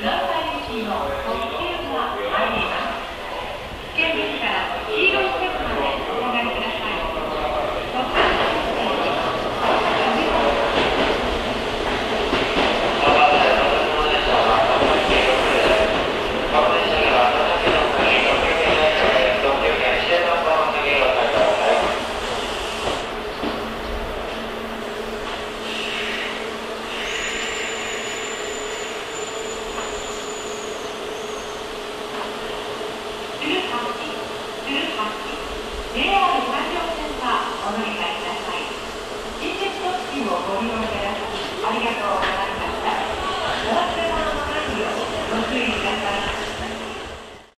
Yeah. 18 JR 関